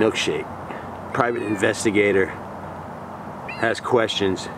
milkshake. Private investigator has questions